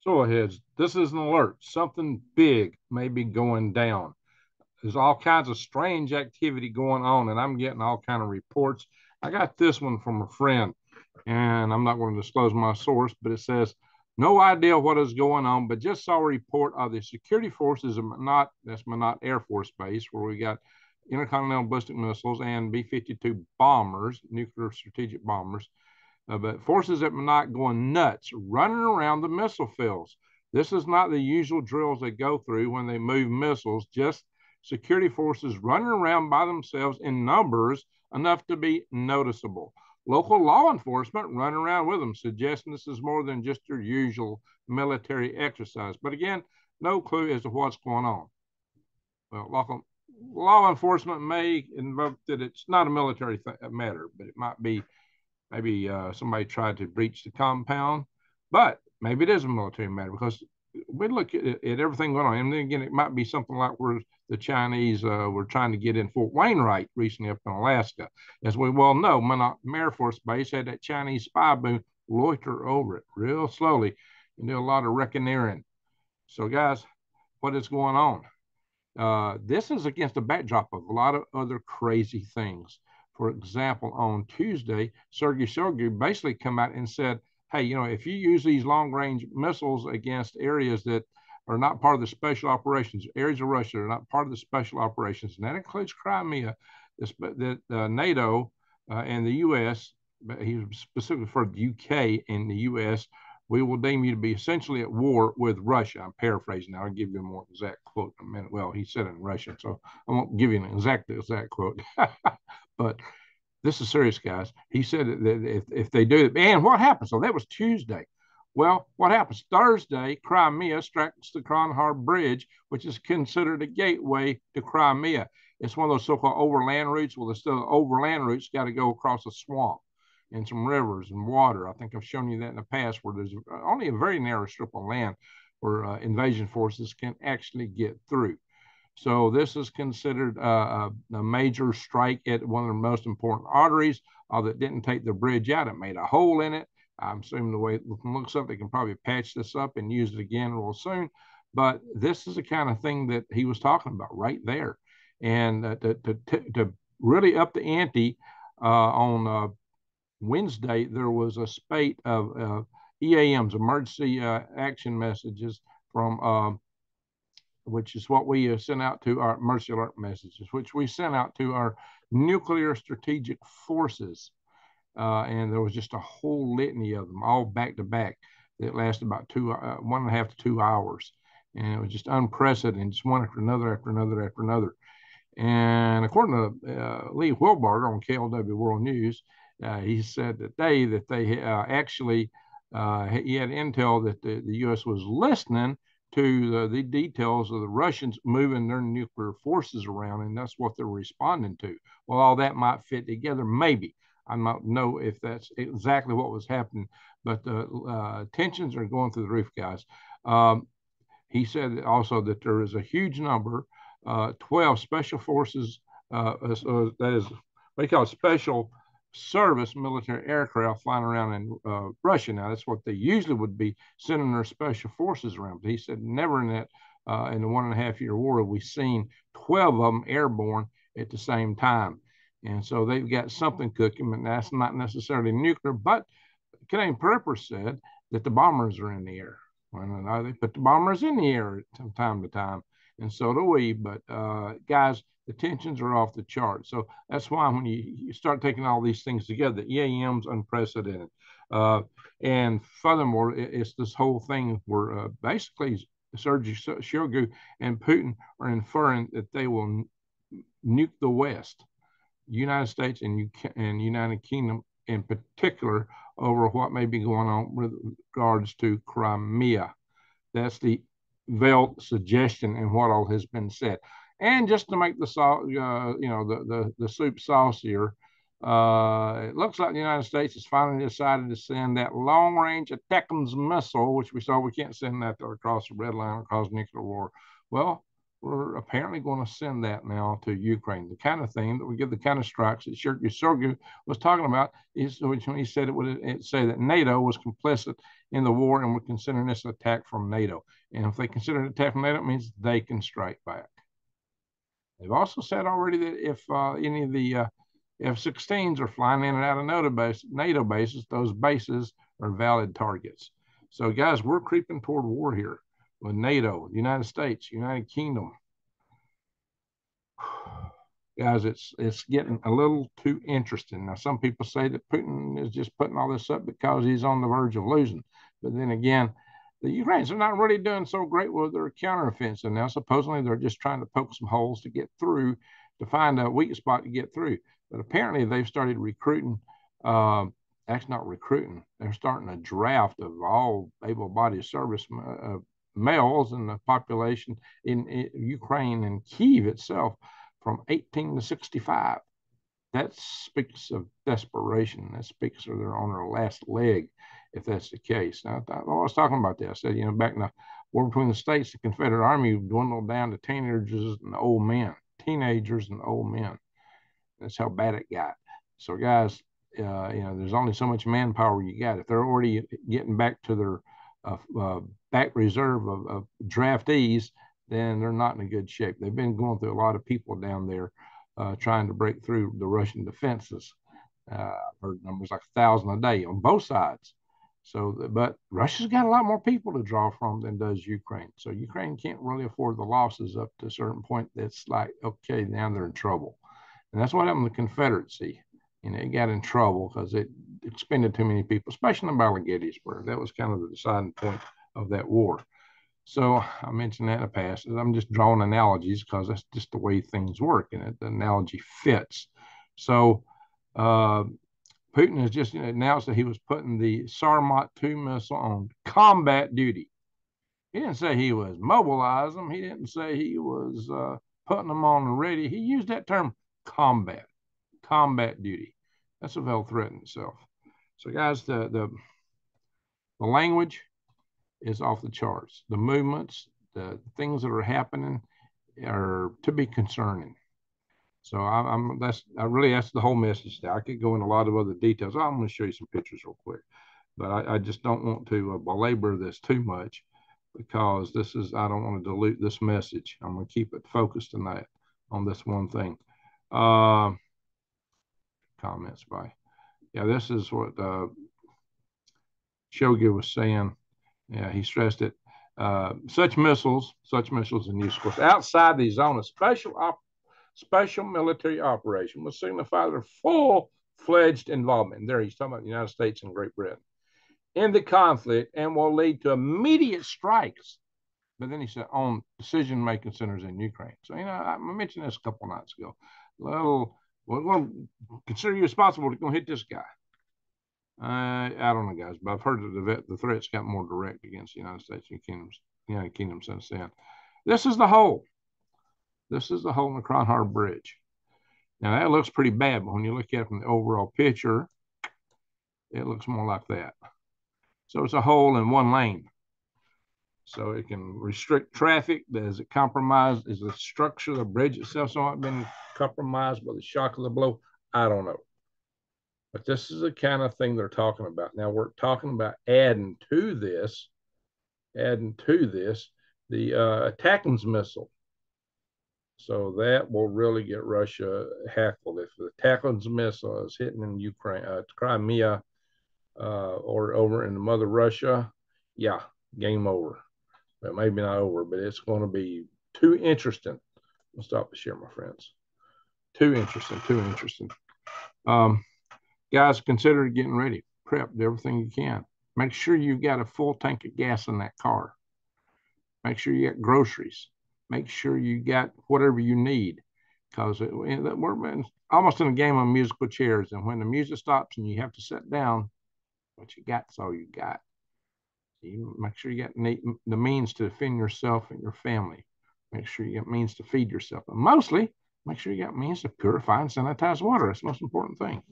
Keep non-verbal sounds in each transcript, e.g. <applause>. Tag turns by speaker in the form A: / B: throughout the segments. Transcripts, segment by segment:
A: So aheads, this is an alert. Something big may be going down. There's all kinds of strange activity going on, and I'm getting all kind of reports. I got this one from a friend, and I'm not going to disclose my source, but it says no idea what is going on, but just saw a report of the security forces of Minot, that's Minot Air Force Base, where we got intercontinental ballistic missiles and B-52 bombers, nuclear strategic bombers, uh, but forces at Minot going nuts, running around the missile fields. This is not the usual drills they go through when they move missiles, just security forces running around by themselves in numbers enough to be noticeable. Local law enforcement running around with them, suggesting this is more than just your usual military exercise. But again, no clue as to what's going on. Well, local law enforcement may invoke that it's not a military matter, but it might be maybe uh, somebody tried to breach the compound, but maybe it is a military matter because we look at, at everything going on. And then again, it might be something like where the Chinese uh, were trying to get in Fort Wainwright recently up in Alaska. As we well know, Minot Air Force Base had that Chinese spy balloon loiter over it real slowly and do a lot of reckoning. So, guys, what is going on? Uh, this is against the backdrop of a lot of other crazy things. For example, on Tuesday, Sergei Shoigu basically come out and said, hey, you know, if you use these long range missiles against areas that are not part of the special operations, areas of Russia are not part of the special operations, and that includes Crimea, that uh, NATO uh, and the U.S., but he specifically for the UK and the U.S., we will deem you to be essentially at war with Russia. I'm paraphrasing now. I'll give you a more exact quote in a minute. Well, he said it in Russian, so I won't give you an exact exact quote. <laughs> But this is serious, guys. He said that if, if they do it, and what happens? So that was Tuesday. Well, what happens? Thursday, Crimea strikes the Kronhar Bridge, which is considered a gateway to Crimea. It's one of those so-called overland routes. Well, the still overland routes got to go across a swamp and some rivers and water. I think I've shown you that in the past, where there's only a very narrow strip of land where uh, invasion forces can actually get through. So this is considered a, a, major strike at one of the most important arteries uh, that didn't take the bridge out. It made a hole in it. I'm assuming the way it looks up, they can probably patch this up and use it again real soon. But this is the kind of thing that he was talking about right there. And uh, to, to, to, really up the ante uh, on uh, Wednesday, there was a spate of uh, EAMs, emergency uh, action messages from um, which is what we uh, sent out to our Mercy alert messages, which we sent out to our nuclear strategic forces. Uh, and there was just a whole litany of them, all back to back, that lasted about two, uh, one and a half to two hours. And it was just unprecedented, just one after another, after another, after another. And according to uh, Lee Wilbarger on KLW World News, uh, he said today that they uh, actually he had intel that the, the U.S. was listening to the, the, details of the Russians moving their nuclear forces around, and that's what they're responding to. Well, all that might fit together, maybe. I don't know if that's exactly what was happening, but the uh, tensions are going through the roof, guys. Um, he said also that there is a huge number, uh, 12 special forces, uh, uh that is, you call it, special service military aircraft flying around in uh, Russia. Now, that's what they usually would be sending their special forces around. But he said never in that uh, in the one and a half year war have we seen 12 of them airborne at the same time. And so they've got something cooking, and that's not necessarily nuclear. But Canadian Prepper said that the bombers are in the air. Well, they put the bombers in the air from time to time, and so do we. But uh, guys, the tensions are off the chart. So that's why when you, you start taking all these things together, the EAM's unprecedented. Uh, and furthermore, it, it's this whole thing where uh, basically Sergei Shoigu and Putin are inferring that they will nuke the West, United States and, UK, and United Kingdom in particular, over what may be going on with regards to Crimea. That's the veiled suggestion and what all has been said. And just to make the uh, you know, the, the, the soup saucier, uh, it looks like the United States has finally decided to send that long range ATACMS missile, which we saw we can't send that across the red line or cause nuclear war. Well, we're apparently going to send that now to Ukraine. The kind of thing that we give the kind of strikes that Shoigu was talking about is when he said it would say that NATO was complicit in the war and we're considering this an attack from NATO. And if they consider it an attack from NATO, it means they can strike back. They've also said already that if uh, any of the uh, F-16s are flying in and out of NATO, base, NATO bases, those bases are valid targets. So, guys, we're creeping toward war here with NATO, the United States, United Kingdom. <sighs> Guys, it's it's getting a little too interesting. Now, some people say that Putin is just putting all this up because he's on the verge of losing. But then again, the Ukrainians are not really doing so great with their counteroffensive now. Supposedly, they're just trying to poke some holes to get through, to find a weak spot to get through. But apparently, they've started recruiting. Uh, actually, not recruiting. They're starting a draft of all able-bodied service uh, males in the population in, in, Ukraine and Kiev itself from 18 to 65. That speaks of desperation. That speaks of they're on their last leg, if that's the case. Now, I, I was talking about that. I said, you know, back in the war between the states, the Confederate Army dwindled down to teenagers and old men, teenagers and old men. That's how bad it got. So, guys, uh, you know, there's only so much manpower you got. If they're already getting back to their uh, uh, back reserve of, of, draftees, then they're not in a good shape. They've been going through a lot of people down there uh, trying to break through the Russian defenses. Uh, I've heard numbers like a thousand a day on both sides. So, but Russia's got a lot more people to draw from than does Ukraine. So Ukraine can't really afford the losses up to a certain point. That's like, okay, now they're in trouble. And that's what happened to the Confederacy. Know, it got in trouble because it expended too many people, especially in the Battle of Gettysburg. That was kind of the deciding point of that war. So I mentioned that in the past. I'm just drawing analogies because that's just the way things work, and it, the analogy fits. So uh, Putin has just announced that he was putting the Sarmat 2 missile on combat duty. He didn't say he was mobilizing them. He didn't say he was uh, putting them on the ready. He used that term combat, combat duty. That's a they'll threaten itself. So, guys, the, the, the language is off the charts. The movements, the things that are happening are to be concerning. So I, am that's I really that's the whole message. There. I could go into a lot of other details. I'm going to show you some pictures real quick, but I, I just don't want to uh, belabor this too much because this is I don't want to dilute this message. I'm going to keep it focused tonight on this one thing. Uh, comments by yeah, this is what uh, Shoigu was saying. Yeah, he stressed it. Uh, such missiles, such missiles in use, of course, outside the zone of special op- special military operation will signify their full-fledged involvement. And there he's talking about the United States and Great Britain in the conflict and will lead to immediate strikes. But then he said on decision-making centers in Ukraine. So you know, I mentioned this a couple nights ago. Little we're going consider you responsible to go hit this guy. Uh, I don't know, guys, but I've heard that the, the threats got more direct against the United States and Kingdoms, United Kingdom since then. This is the hole. This is the hole in the Cron Harbor Bridge. Now that looks pretty bad, but when you look at it from the overall picture, it looks more like that. So it's a hole in one lane. So it can restrict traffic. Does it compromise? Is the structure of the bridge itself somewhat been compromised by the shock of the blow? I don't know. But this is the kind of thing they're talking about. Now we're talking about adding to this, adding to this, the uh, missile. So that will really get Russia hackled. If the ATACMS missile is hitting in Ukraine, uh, Crimea, uh, or over in the mother Russia, yeah, game over. But maybe not over, but it's going to be too interesting. I'll stop the share, my friends. Too interesting, too interesting. Um, guys, consider getting ready. Prep, everything you can. Make sure you've got a full tank of gas in that car. Make sure you got groceries. Make sure you got whatever you need because we're almost in a game of musical chairs. And when the music stops and you have to sit down, what you got is all you got. So you make sure you got the means to defend yourself and your family. Make sure you got means to feed yourself. And mostly, make sure you got means to purify and sanitize water. That's the most important thing.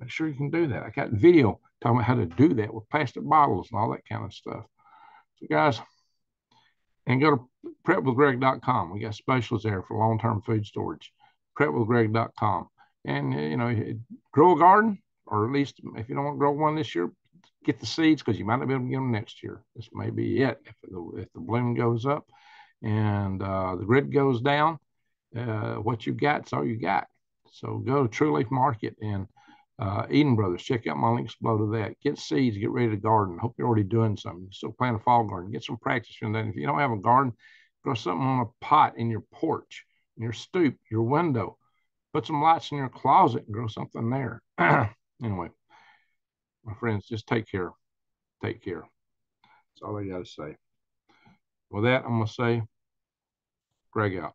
A: Make sure you can do that. I got video talking about how to do that with plastic bottles and all that kind of stuff. So, guys, and go to prepwithgreg.com. We got specials there for long-term food storage. Prepwithgreg.com. And you know, grow a garden, or at least if you don't want to grow one this year, get the seeds because you might not be able to get them next year. This may be it if the, if the bloom goes up and uh, the grid goes down. Uh, what you got is all you got. So go to True Leaf Market and uh, Eden Brothers. Check out my links below to that. Get seeds, get ready to garden. Hope you're already doing something. Still plant a fall garden. Get some practice in that. If you don't have a garden, grow something on a pot in your porch, in your stoop, your window. Put some lights in your closet and grow something there. <clears throat> anyway, my friends, just take care. Take care. That's all I got to say. With that, I'm going to say, Greg out.